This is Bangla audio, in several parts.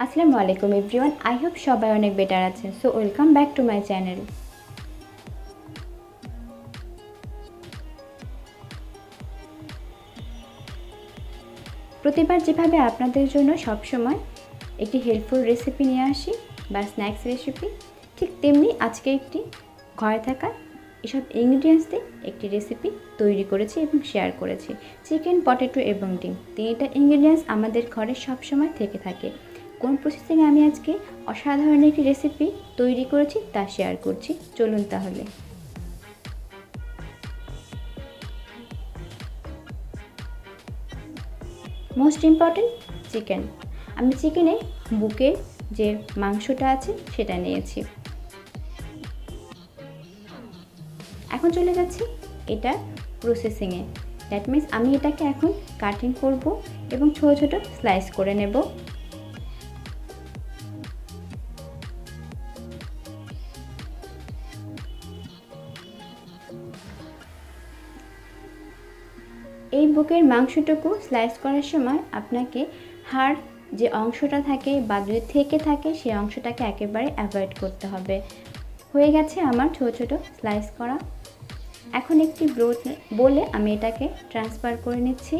আসসালামু আলাইকুম, এভরিওয়ান। আই হোপ সবাই অনেক বেটার আছেন so welcome back to my channel প্রতিবার যেভাবে আপনাদের জন্য সবসময় একটি হেল্পফুল রেসিপি নিয়ে আসি বা স্ন্যাক্স রেসিপি ঠিক তেমনি আজকে একটি ঘরে থাকা এসব ইনগ্রিডিয়েন্টস দিয়ে একটি রেসিপি তৈরি করেছি এবং শেয়ার করেছি। চিকেন পটেটো এবং ডিম, তিনটা ইনগ্রিডিয়েন্টস আমাদের ঘরে সবসময় থেকে থাকে। কোন প্রসেসিংয়ে আমি আজকে অসাধারণ একটি রেসিপি তৈরি করেছি তা শেয়ার করছি। চলুন তাহলে। মোস্ট ইম্পর্টেন্ট চিকেন আমি চিকেনে বুকের যে মাংসটা আছে সেটা নিয়েছি। এখন চলে যাচ্ছি এটা প্রসেসিংয়ে দ্যাট মিন্স আমি এটাকে এখন কাটিং করব এবং ছোট ছোট স্লাইস করে নেব। এই বুকের মাংসটুকু স্লাইস করার সময় আপনাকে হাড় যে অংশটা থাকে বা যদি থেকে থাকে সেই অংশটাকে একেবারে অ্যাভয়েড করতে হবে। হয়ে গেছে আমার ছোট ছোট স্লাইস করা। এখন একটি ব্রোথ বলে আমি এটাকে ট্রান্সফার করে নিচ্ছি।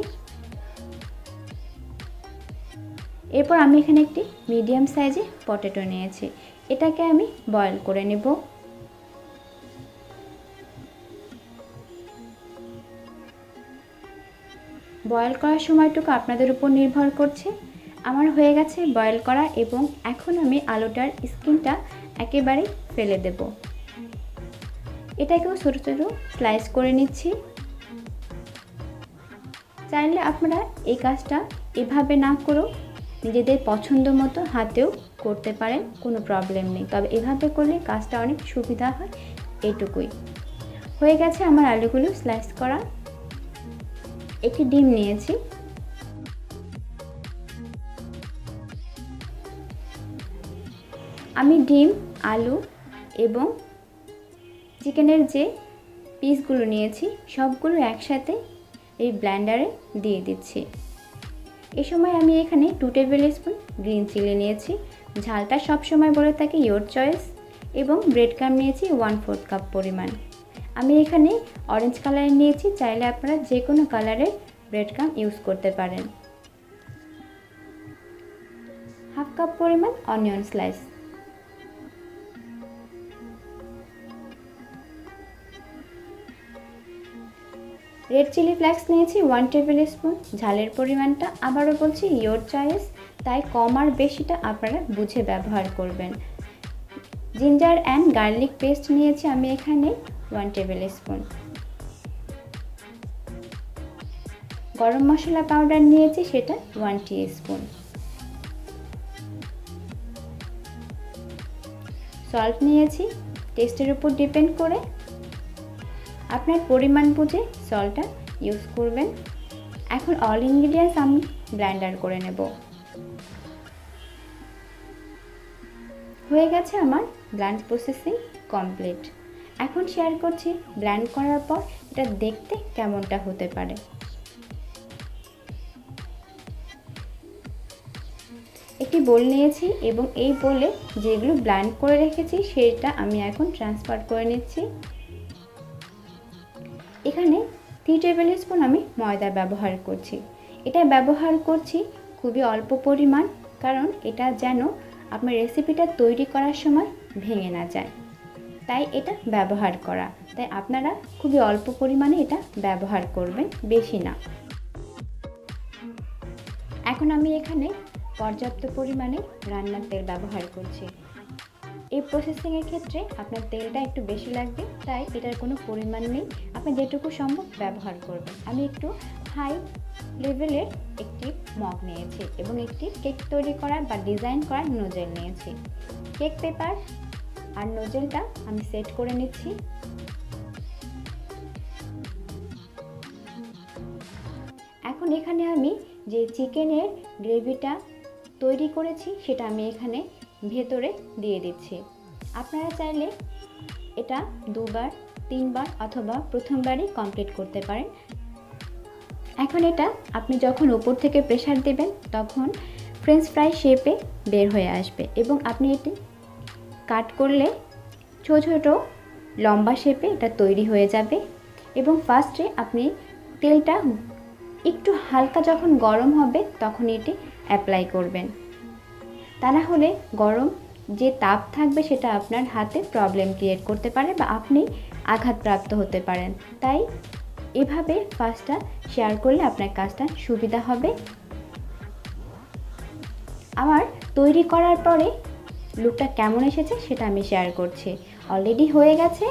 এরপর আমি এখানে একটি মিডিয়াম সাইজে পটেটো নিয়েছি। এটাকে আমি বয়েল করে নেব। বয়েল করার সময়টুকু আপনাদের উপর নির্ভর করছে। আমার হয়ে গেছে বয়েল করা এবং এখন আমি আলুটার স্কিনটা একেবারেই ফেলে দেব। এটাকেও ছোটো ছোটো স্লাইস করে নিচ্ছি। চাইলে আপনারা এই কাজটা এভাবে না করেও নিজেদের পছন্দ মতো হাতেও করতে পারেন, কোনো প্রবলেম নেই। তবে এভাবে করলে কাজটা অনেক সুবিধা হয়, এটুকুই। হয়ে গেছে আমার আলুগুলো স্লাইস করা। একটি ডিম নিয়েছি। আমি ডিম, আলু এবং চিকেনের যে পিসগুলো নিয়েছি, সবগুলো একসাথে এই ব্ল্যান্ডারে দিয়ে দিচ্ছি। এ সময় আমি এখানে two tablespoon green chilli নিয়েছি। ঝালটা সবসময় বলে থাকি ইয়োর চয়েস এবং ব্রেড ক্রাম নিয়েছি ওয়ান ফোর্থ কাপ পরিমাণ। আমি এখানে অরেঞ্জ কালার নিয়েছি, চাইলে আপনারা যে কোনো কালারের ব্রেড ক্রাম ইউজ করতে পারেন। হাফ কাপ পরিমাণ onion slice red chilli flakes নিয়েছি ওয়ান টেবিল স্পুন ঝালের পরিমাণটা আবারও বলছি ইয়োর চয়েস তাই কম আর বেশিটা আপনারা বুঝে ব্যবহার করবেন। জিঞ্জার অ্যান্ড গার্লিক পেস্ট নিয়েছি আমি এখানে ওয়ান টেবিল স্পুন গরম মশলা পাউডার নিয়েছি, সেটা ওয়ান স্পুন সল্ট নিয়েছি টেস্টের উপর ডিপেন্ড করে। আপনার পরিমাণ বুঝে সল্টটা ইউজ করবেন। এখন অল ইনগ্রিডিয়েন্টস আমি ব্ল্যান্ডার করে নেব। হয়ে গেছে আমার ব্ল্যান্ড প্রসেসিং কমপ্লিট এখন শেয়ার করছি ব্ল্যান্ড করার পর এটা দেখতে কেমনটা হতে পারে। একটি বোল নিয়েছি এবং এই বোলে যেগুলো ব্ল্যান্ড করে রেখেছি সেটা আমি এখন ট্রান্সফার করে নিচ্ছি। এখানে থ্রি টেবিল স্পুন আমি ময়দা ব্যবহার করছি। এটা ব্যবহার করছি খুবই অল্প পরিমাণ কারণ এটা যেন আপনার রেসিপিটা তৈরি করার সময় ভেঙে না যায়। তাই এটা ব্যবহার করা। তাই আপনারা খুবই অল্প পরিমাণে এটা ব্যবহার করবেন, বেশি না। এখন আমি এখানে পর্যাপ্ত পরিমাণে রান্নার তেল ব্যবহার করছি। এই প্রসেসিংয়ের ক্ষেত্রে আপনার তেলটা একটু বেশি লাগবে, তাই এটার কোনো পরিমাণ নেই। আপনি যেটুকু সম্ভব ব্যবহার করবেন। আমি একটু হাই লেভেলের একটি মগ নিয়েছি এবং একটি কেক তৈরি করার বা ডিজাইন করার নোজেল নিয়েছি। কেক পেপার আর নোজেলটা আমি সেট করে নিচ্ছি। এখন এখানে আমি যে চিকেনের গ্রেভিটা তৈরি করেছি, সেটা আমি এখানে ভেতরে দিয়ে দিচ্ছি। আপনারা চাইলে এটা দুবার, তিনবার অথবা প্রথমবারই কমপ্লিট করতে পারেন। এখন এটা আপনি যখন ওপর থেকে প্রেশার দেবেন, তখন ফ্রেঞ্চ ফ্রাই শেপে বের হয়ে আসবে এবং আপনি এটি কাট করলে ছোটো ছোটো লম্বা শেপে এটা তৈরি হয়ে যাবে এবং ফার্স্টে আপনি তেলটা একটু হালকা যখন গরম হবে তখন এটি অ্যাপ্লাই করবেন। তা না হলে গরম যে তাপ থাকবে সেটা আপনার হাতে প্রবলেম ক্রিয়েট করতে পারে বা আপনি আঘাতপ্রাপ্ত হতে পারেন। তাই এভাবে ফার্স্টটা শেয়ার করলে আপনার কাজটা সুবিধা হবে। আমার তৈরি করার পরে লুকটা কেমন এসেছে সেটা আমি শেয়ার করছি। অলরেডি হয়ে গেছে।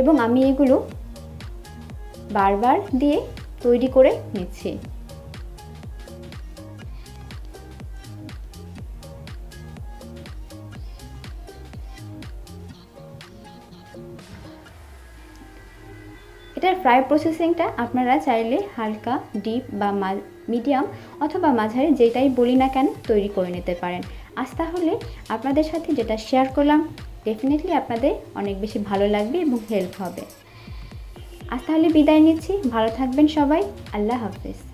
এবং আমি এগুলো বারবার দিয়ে তৈরি করে নিচ্ছি। এটার ফ্রাই প্রসেসিংটা আপনারা চাইলে হালকা ডিপ বা মিডিয়াম অথবা মাঝারি যেটাই বলি না কেন তৈরি করে নিতে পারেন। আজ তাহলে আপনাদের সাথে যেটা শেয়ার করলাম ডেফিনেটলি আপনাদের অনেক বেশি ভালো লাগবে এবং হেল্প হবে। আজ তাহলে বিদায় নিচ্ছি। ভালো থাকবেন সবাই। আল্লাহ হাফিজ।